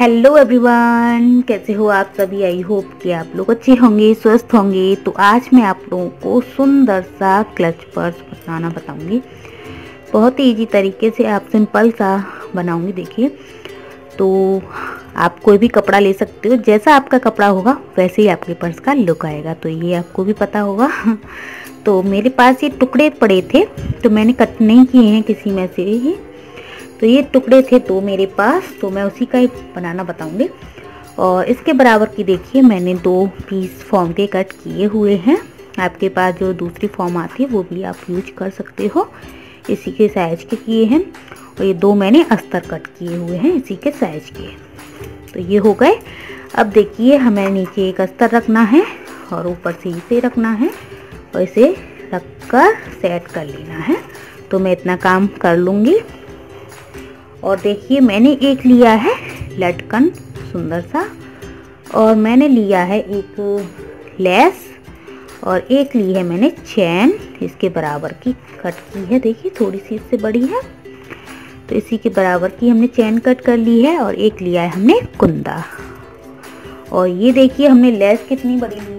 Hello everyone कैसे हो आप सभी? आई होप कि आप लोग अच्छे होंगे, स्वस्थ होंगे। तो आज मैं आप लोगों को सुंदर सा क्लच पर्स बनाना बताऊँगी। बहुत ही इजी तरीके से आप सिंपल सा बनाऊँगी, देखिए। तो आप कोई भी कपड़ा ले सकते हो। जैसा आपका कपड़ा होगा, वैसे ही आपके पर्स का लुक आएगा। तो ये आपको भी पता होगा। तो मेरे पास ये टुकड़े पड़े थे तो मैंने कट नहीं किए हैं किसी में से। ही तो ये टुकड़े थे दो मेरे पास तो मैं उसी का ही बनाना बताऊँगी। और इसके बराबर की देखिए, मैंने दो पीस फॉर्म के कट किए हुए हैं। आपके पास जो दूसरी फॉर्म आती है, वो भी आप यूज़ कर सकते हो। इसी के साइज़ के किए हैं। और ये दो मैंने अस्तर कट किए हुए हैं, इसी के साइज़ के। तो ये हो गए। अब देखिए, हमें नीचे एक अस्तर रखना है और ऊपर से इसे रखना है। और इसे रख कर सेट कर लेना है। तो मैं इतना काम कर लूँगी। और देखिए, मैंने एक लिया है लटकन, सुंदर सा। और मैंने लिया है एक लेस और एक ली है मैंने चैन। इसके बराबर की कट की है। देखिए, थोड़ी सी इससे बड़ी है। तो इसी के बराबर की हमने चैन कट कर ली है और एक लिया है हमने कुंदा। और ये देखिए, हमने लेस कितनी बड़ी ली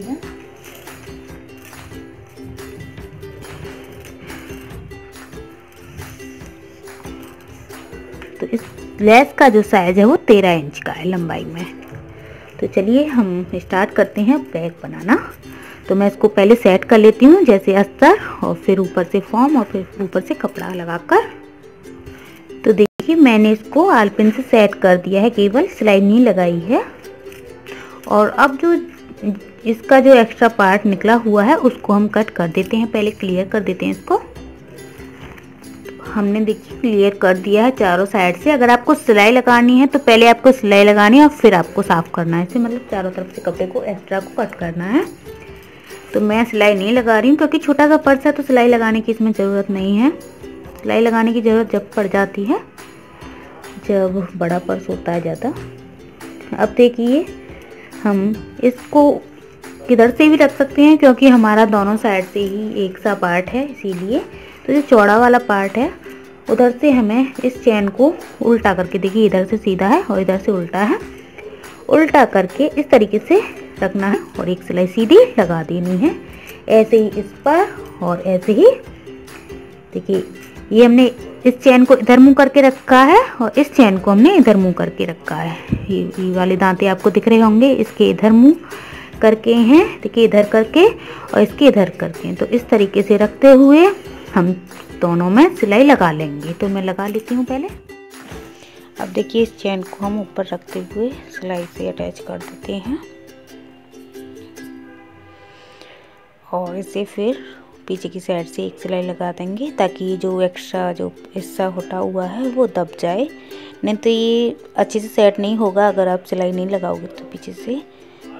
लेस का जो साइज़ है वो तेरह इंच का है लंबाई में। तो चलिए हम स्टार्ट करते हैं बैग बनाना। तो मैं इसको पहले सेट कर लेती हूँ, जैसे अस्तर, और फिर ऊपर से फॉर्म और फिर ऊपर से कपड़ा लगाकर। तो देखिए, मैंने इसको आलपिन से सेट कर दिया है, केवल सिलाई नहीं लगाई है। और अब जो इसका जो एक्स्ट्रा पार्ट निकला हुआ है, उसको हम कट कर देते हैं, पहले क्लियर कर देते हैं इसको। हमने देखिए क्लियर कर दिया है चारों साइड से। अगर आपको सिलाई लगानी है तो पहले आपको सिलाई लगानी है और फिर आपको साफ़ करना है। इसे मतलब चारों तरफ़ से कपड़े को एक्स्ट्रा को कट करना है। तो मैं सिलाई नहीं लगा रही हूँ, क्योंकि छोटा सा पर्स है तो सिलाई लगाने की इसमें ज़रूरत नहीं है। सिलाई लगाने की ज़रूरत जब पड़ जाती है, जब बड़ा पर्स होता है ज़्यादा। अब देखिए, हम इसको किधर से भी रख सकते हैं, क्योंकि हमारा दोनों साइड से ही एक सा पार्ट है, इसीलिए। तो जो चौड़ा वाला पार्ट है उधर से हमें इस चैन को उल्टा करके देखिए इधर से सीधा है और इधर से उल्टा है। उल्टा करके इस तरीके से रखना है और एक सिलाई सीधी लगा देनी है। ऐसे ही इस पर और ऐसे ही देखिए ये हमने इस चैन को इधर मुँह करके रखा है और इस चैन को हमने इधर मुँह करके रखा है। ये, ये वाले दांते आपको दिख रहे होंगे इसके इधर मुँह करके हैं देखिए इधर करके और इसके इधर करके तो इस तरीके से रखते हुए हम दोनों में सिलाई लगा लेंगे। तो मैं लगा लेती हूँ पहले। अब देखिए, इस चैन को हम ऊपर रखते हुए सिलाई से अटैच कर देते हैं। और इसे फिर पीछे की साइड से एक सिलाई लगा देंगे, ताकि जो एक्स्ट्रा जो हिस्सा होटा हुआ है, वो दब जाए। नहीं तो ये अच्छे से सेट नहीं होगा अगर आप सिलाई नहीं लगाओगे तो पीछे से।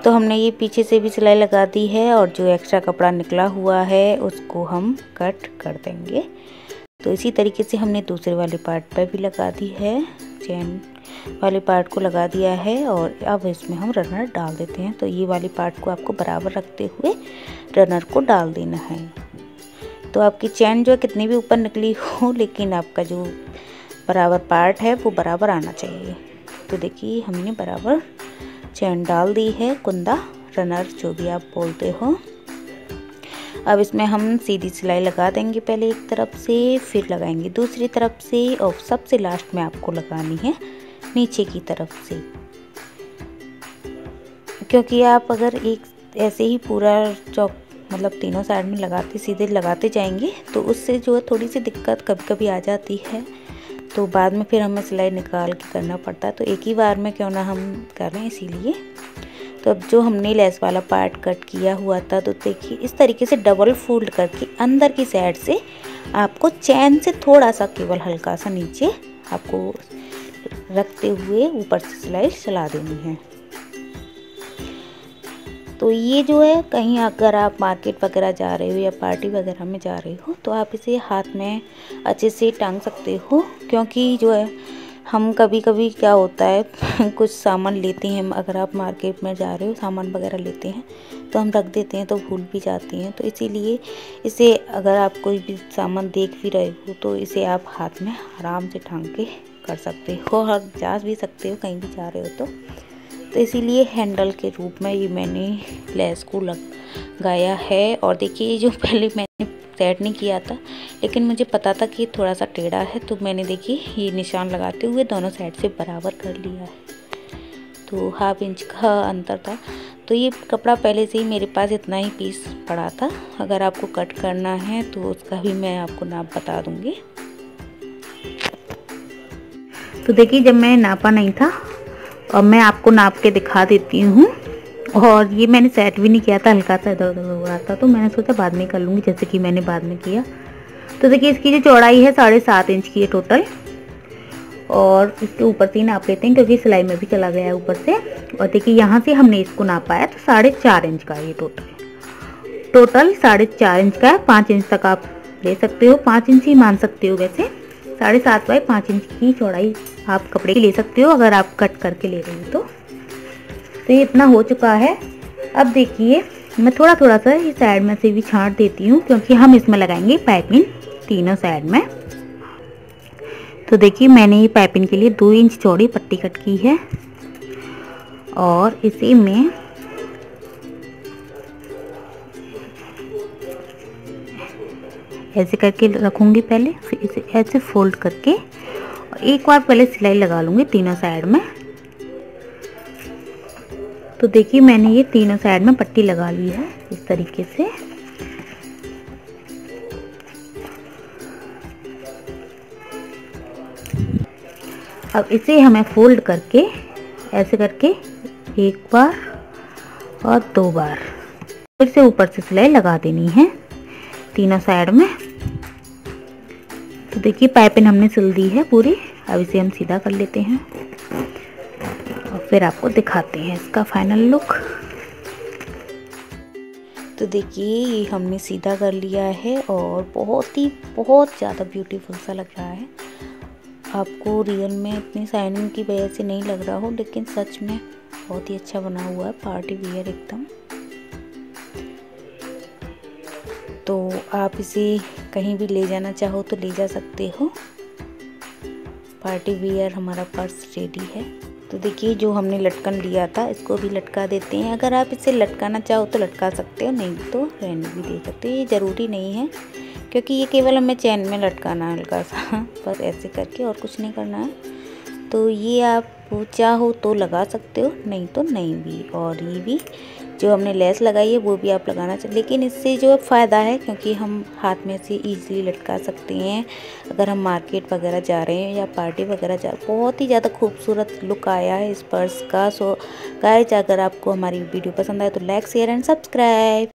तो हमने ये पीछे से भी सिलाई लगा दी है और जो एक्स्ट्रा कपड़ा निकला हुआ है उसको हम कट कर देंगे। तो इसी तरीके से हमने दूसरे वाले पार्ट पर भी लगा दी है। चैन वाले पार्ट को लगा दिया है और अब इसमें हम रनर डाल देते हैं। तो ये वाली पार्ट को आपको बराबर रखते हुए रनर को डाल देना है। तो आपकी चैन जो है कितनी भी ऊपर निकली हो, लेकिन आपका जो बराबर पार्ट है, वो बराबर आना चाहिए। तो देखिए, हमने बराबर चैन डाल दी है, कुंदा रनर जो भी आप बोलते हो। अब इसमें हम सीधी सिलाई लगा देंगे पहले एक तरफ़ से, फिर लगाएँगे दूसरी तरफ़ से, और सबसे लास्ट में आपको लगानी है, नीचे की तरफ़ से। क्योंकि आप अगर एक ऐसे ही पूरा चौक मतलब तीनों साइड में लगाते, सीधे लगाते जाएँगे तो उससे जो है थोड़ी सी दिक्कत कभी कभी आ जाती है। तो बाद में फिर हमें सिलाई निकाल के करना पड़ता है। तो एक ही बार में क्यों ना हम कर रहे हैं इसीलिए। तो अब जो हमने लेस वाला पार्ट कट किया हुआ था तो देखिए इस तरीके से डबल फोल्ड करके अंदर की साइड से आपको चैन से थोड़ा सा केवल हल्का सा नीचे आपको रखते हुए ऊपर से सिलाई चला देनी है। तो ये जो है, कहीं अगर आप मार्केट वगैरह जा रहे हो या पार्टी वगैरह में जा रहे हो तो आप इसे हाथ में अच्छे से टांग सकते हो। क्योंकि जो है, हम कभी कभी क्या होता है, कुछ सामान लेते हैं, अगर आप मार्केट में जा रहे हो, सामान वगैरह लेते हैं तो हम रख देते हैं तो भूल भी जाते हैं। तो इसीलिए इसे अगर आप कोई भी सामान देख भी रहे हो तो इसे आप हाथ में आराम से टांग के कर सकते हो, और जा भी सकते हो, कहीं भी जा रहे हो तो। तो इसीलिए हैंडल के रूप में ये मैंने लेस को लगाया है। और देखिए जो पहले मैंने सेट नहीं किया था, लेकिन मुझे पता था कि थोड़ा सा टेढ़ा है तो मैंने देखिए, ये निशान लगाते हुए दोनों साइड से बराबर कर लिया है। तो हाफ़ इंच का अंतर था। तो ये कपड़ा पहले से ही मेरे पास इतना ही पीस पड़ा था। अगर आपको कट करना है तो उसका भी मैं आपको नाप बता दूँगी। तो देखिए, जब मैं नापा नहीं था और मैं आपको नाप के दिखा देती हूँ। और ये मैंने सेट भी नहीं किया था, हल्का सा इधर उधर हो रहा था तो मैंने सोचा बाद में कर लूँगी, जैसे कि मैंने बाद में किया। तो देखिए, इसकी जो चौड़ाई है साढ़े सात इंच की है टोटल और इसके ऊपर से ही नाप लेते हैं, क्योंकि सिलाई में भी चला गया है ऊपर से। और देखिए, यहाँ से हमने इसको नापा है तो साढ़े चार इंच का ये टोटल टोटल साढ़े चार इंच का है, पाँच इंच तक आप ले सकते हो, पाँच इंच ही मान सकते हो वैसे। साढ़े सात बाई पाँच इंच की चौड़ाई आप कपड़े ले सकते हो अगर आप कट करके ले रहे हो तो। तो ये इतना हो चुका है। अब देखिए, मैं थोड़ा थोड़ा सा इस साइड में से भी छाट देती हूँ, क्योंकि हम इसमें लगाएँगे पाइपिंग तीनों साइड में। तो देखिए, मैंने ये पाइपिंग के लिए दो इंच चौड़ी पट्टी कट की है। और इसी में ऐसे करके रखूँगी पहले, फिर इसे ऐसे फोल्ड करके एक बार पहले सिलाई लगा लूँगी तीनों साइड में। तो देखिए, मैंने ये तीनों साइड में पट्टी लगा ली है इस तरीके से। अब इसे हमें फोल्ड करके, ऐसे करके एक बार और दो बार। फिर से ऊपर से सिलाई लगा देनी है तीनों साइड में। तो देखिए पाइपिंग हमने सिल दी है पूरी। अब इसे हम सीधा कर लेते हैं और फिर आपको दिखाते हैं इसका फाइनल लुक तो देखिए, ये हमने सीधा कर लिया है और बहुत ही, बहुत ज़्यादा ब्यूटीफुल सा लग रहा है। आपको रियल में इतनी शाइनिंग की वजह से नहीं लग रहा हो, लेकिन सच में बहुत ही अच्छा बना हुआ है पार्टी वियर एकदम। तो आप इसे कहीं भी ले जाना चाहो तो ले जा सकते हो। पार्टी वियर हमारा पर्स रेडी है। तो देखिए, जो हमने लटकन लिया था, इसको भी लटका देते हैं। अगर आप इसे लटकाना चाहो तो लटका सकते हो, नहीं तो रहने भी दे सकते हो। ये ज़रूरी नहीं है, क्योंकि ये केवल हमें चैन में लटकाना है हल्का सा, पर ऐसे करके और कुछ नहीं करना है। तो ये आप चाहो तो लगा सकते हो, नहीं तो नहीं भी। और ये भी जो हमने लेस लगाई है, वो भी आप लगाना चाहिए लेकिन इससे जो फ़ायदा है, क्योंकि हम हाथ में से ईजिली लटका सकते हैं। अगर हम मार्केट वगैरह जा रहे हैं या पार्टी वगैरह जा, बहुत ही ज़्यादा खूबसूरत लुक आया है इस पर्स का। सो गाइज़ अगर आपको हमारी वीडियो पसंद आए तो लाइक शेयर एंड सब्सक्राइब